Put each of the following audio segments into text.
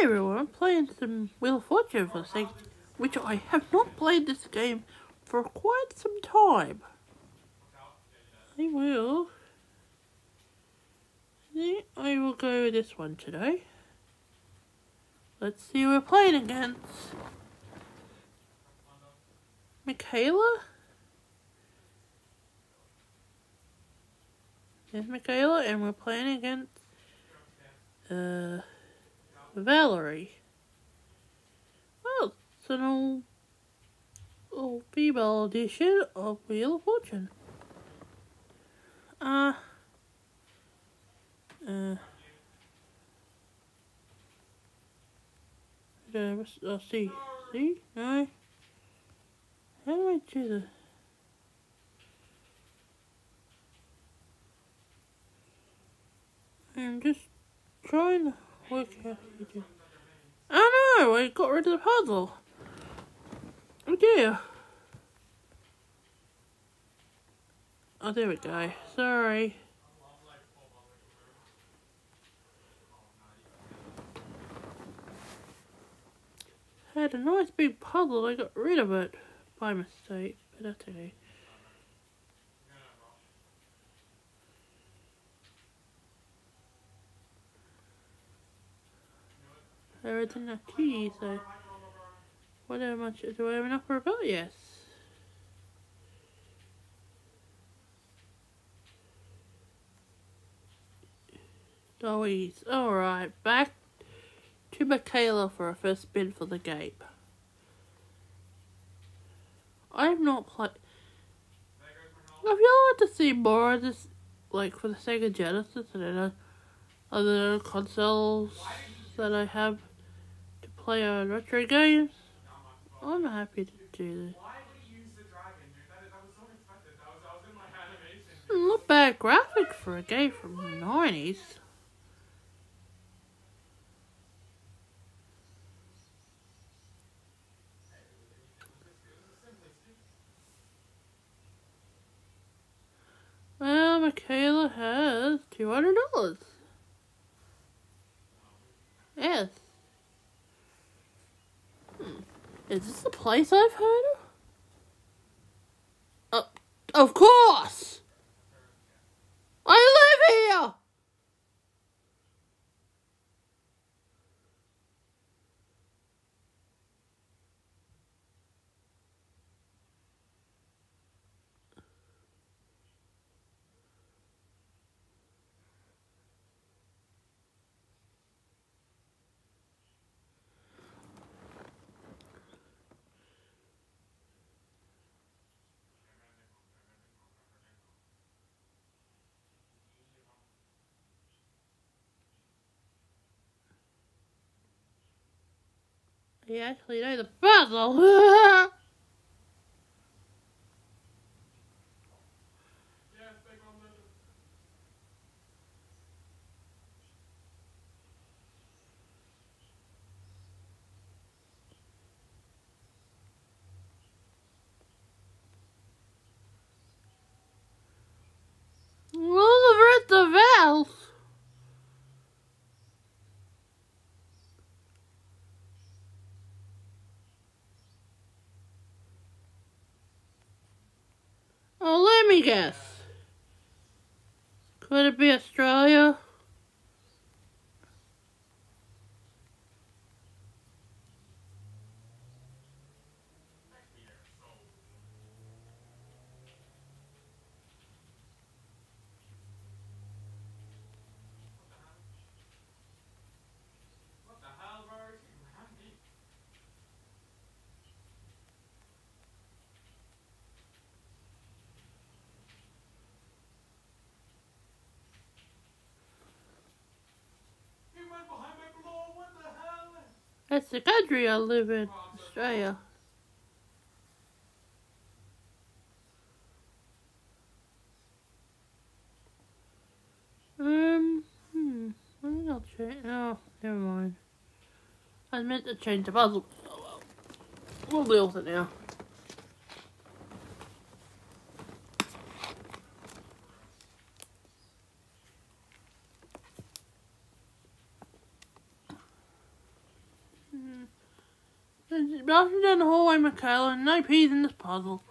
Everyone, I'm playing some Wheel of Fortune for second, which I have not played this game for quite some time. I will. I I will go with this one today. Let's see who we're playing against. Michaela? There's Michaela, and we're playing against uh, Valerie. Oh, it's an old, old female edition of Wheel of Fortune. Uh, uh, what's- uh, see, see, no. How do I do this? I'm just trying to do. Oh no! I got rid of the puzzle. Oh dear. Oh, there we go. Sorry. Had a nice big puzzle. I got rid of it by mistake, but that's okay. There isn't enough key, so whatever much do I have enough for a vote? Yes. Louise. Alright, back to Michaela for a first spin for the game. I have not played. I feel like to see more of this, like for the Sega Genesis and other consoles that I have play uh, a retro game. Oh, I'm happy to do this. Animation. Not bad graphic for a game from the 90s. Well, Michaela has $200. Yes. Hmm. Is this the place I've heard of? Uh, of course! I live here! Yeah, you actually know the puzzle. Yes, big one. little- All the rest of else. Oh, let me guess. Could it be Australia? What the hell, bro? You ran me. He went behind my blow. What the hell? That's the country I live in, Australia. Um, hmm, I think I'll change. No, never mind. I meant to change the puzzle. Oh well. We'll deal with it now. Down the hallway, Michaela, and no peas in this puzzle.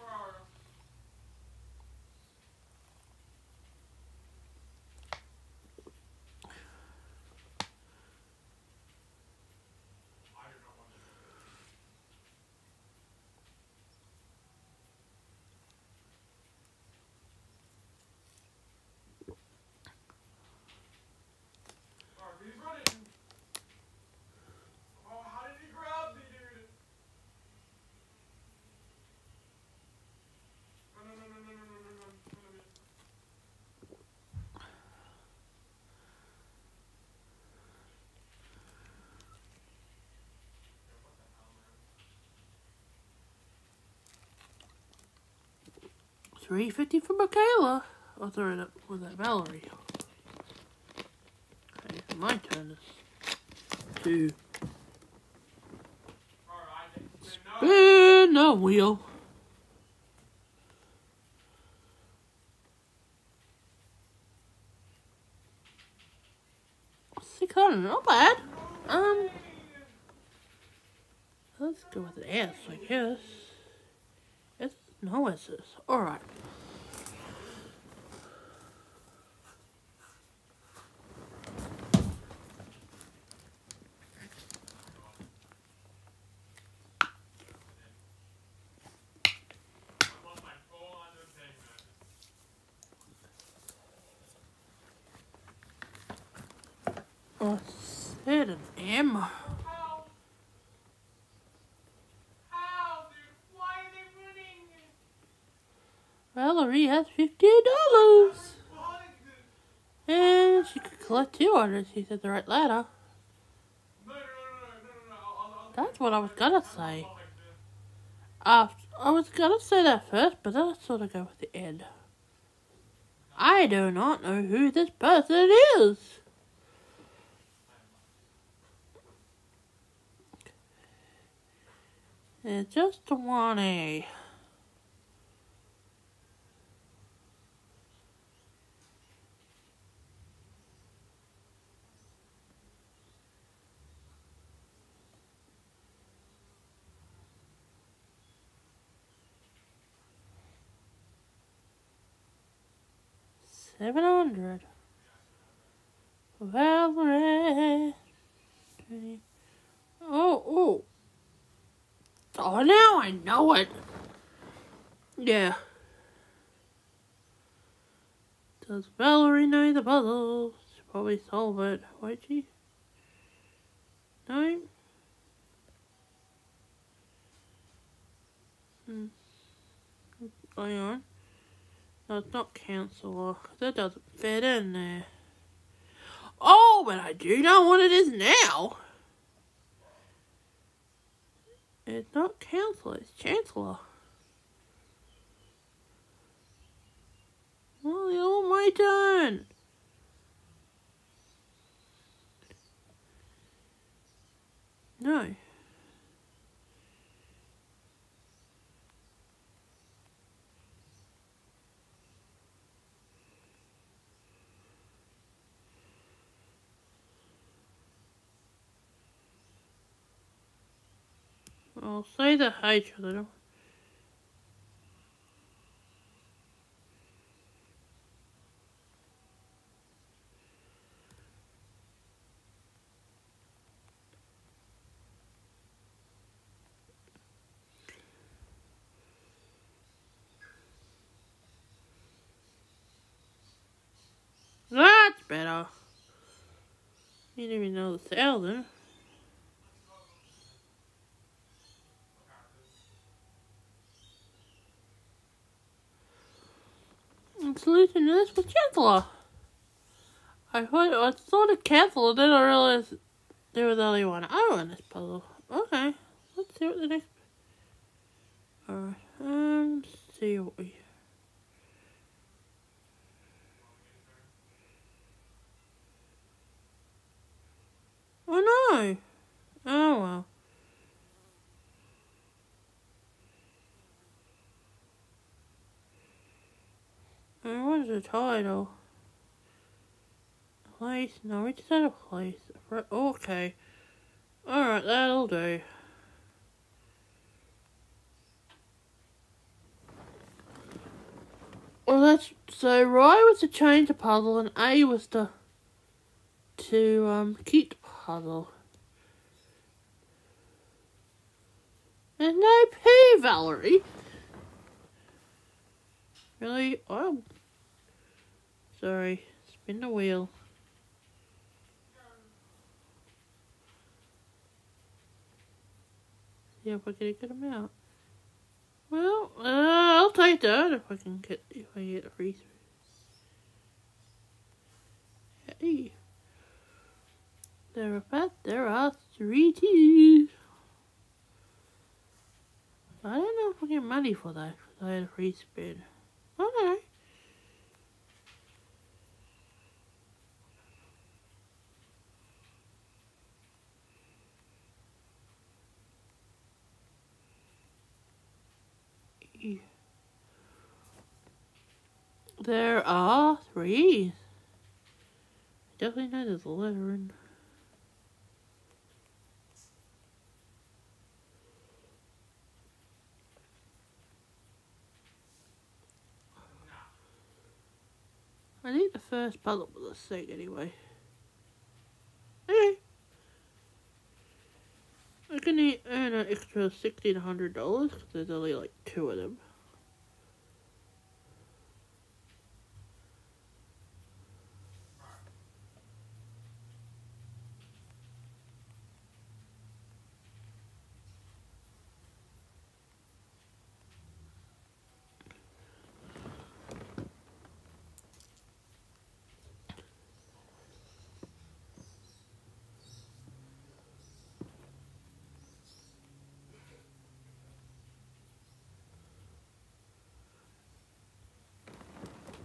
Three fifty for Michaela. I'll throw it up with that Valerie. Okay, my turn is to spin the wheel. Six hundred, not bad. Um, let's go with an S, I guess noises. Alright. Oh, I said an ammo. Has fifteen dollars, and she could collect two hundred. She said the right I'll, That's what I was gonna say. I was gonna say that first, but then I sort of go with the end. I do not know who this person is. It's just a one A. Seven hundred. Valerie. Oh, oh. Oh, now I know it. Yeah. Does Valerie know the puzzle? She'll probably solve it, won't she? No? Hmm. Hang on. No, it's not counselor. That doesn't fit in there. Oh, but I do know what it is now. It's not counselor, it's chancellor. Well, it's all my turn. No. I'll say the. I That's better. You didn't even know the thousand. Solution to this was Chancellor. I thought I thought of Chancellor, then I realized there was only one O in this puzzle. Okay, let's see what the next. Alright, um, let's see what we. Oh no! Oh well. the title. Place? No, we just had a place. Okay. Alright, that'll do. Well, that's so. Roy was to change the puzzle, and A was to to um keep the puzzle. There's no P, Valerie. Really? Oh. Sorry. Spin the wheel. See if I get a good amount. Well, uh, I'll take that if I can get if I get a free. Hey, there are but there are three teas. I don't know if I get money for that. 'cause I had a free spin. Okay. There are three. Definitely know there's a letter in. I need the first puzzle for the sake anyway. Okay. I can earn an extra sixteen hundred dollars because there's only like two of them.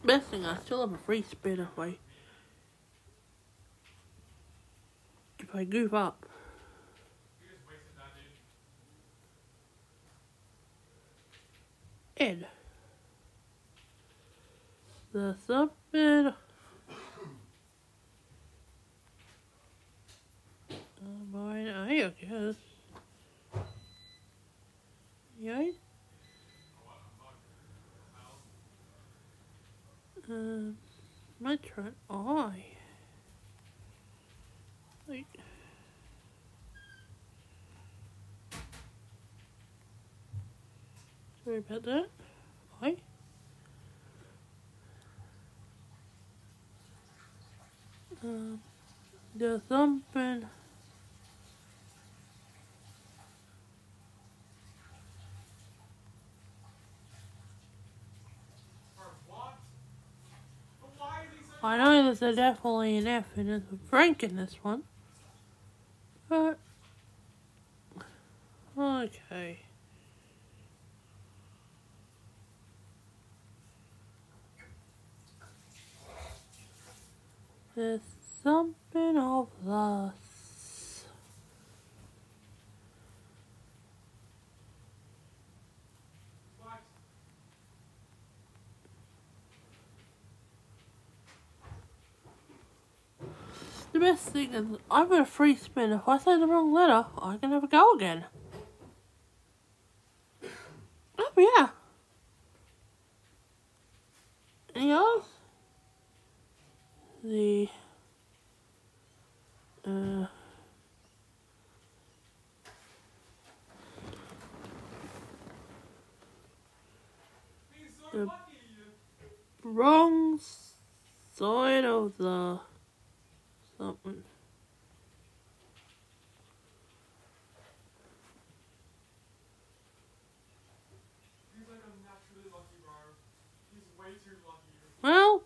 Best thing, I still have a free spin if I if I goof up. Ed. The something. Boy, I guess. Yeah. Um, my turn. I. Like. Sorry about that. I. Um, there's something. For what? But why is he so I know there's a definitely an F and there's a Frank in this one. But okay. There's something of us. Best thing is got a free spin. If I say the wrong letter, I can have a go again. Oh yeah. Anything else? The uh The- wrong side of the something. Well,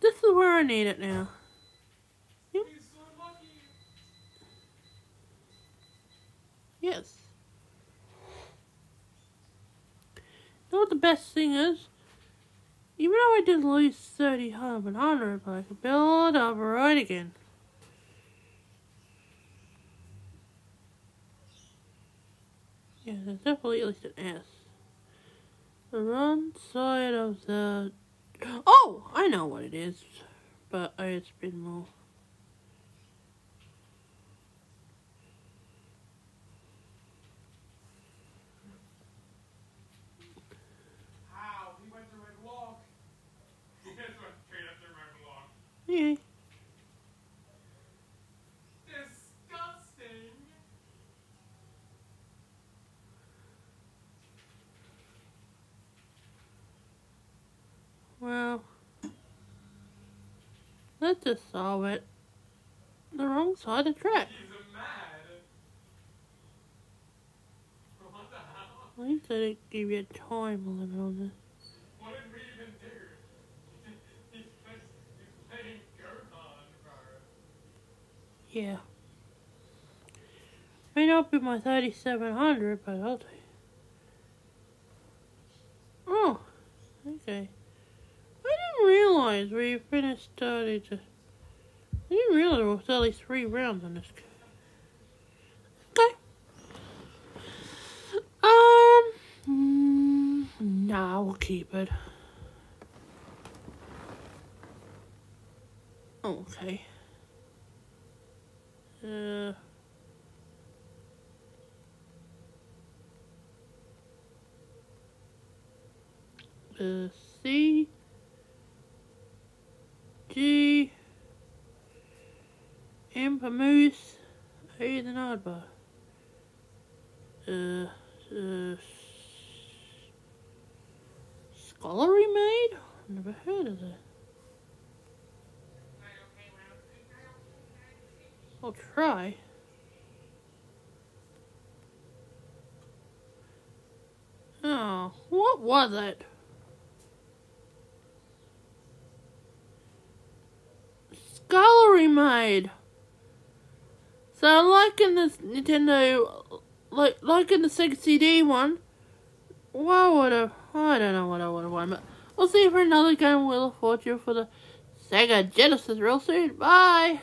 this is where I need it now. He's so. Yes. You know what the best thing is? Even though I did lose 30 out of 100, but I can build up right again. There's definitely at least an S. The front side of the... Oh! I know what it is. But I had spin more. How? He went through a walk. Let's just solve it. The wrong side of the track. He's mad. What the? At least I didn't give you a time limit on this. What did we even do? He's, he's playing Gohan Yeah. May not be my 3700, but I'll take Oh, okay. Didn't realize we finished uh, the. I didn't realize there was only three rounds on this. Okay. Um. Nah, we'll keep it. Okay. Uh. Uh, C A the Nodbar. Uh, uh, Scullery Maid? Never heard of that. I'll try. Oh, what was it? Scullery Maid. So like in the Nintendo, like like in the Sega CD one, what would have? I don't know what I would have won, but we'll see for another game Wheel of Fortune for the Sega Genesis real soon. Bye.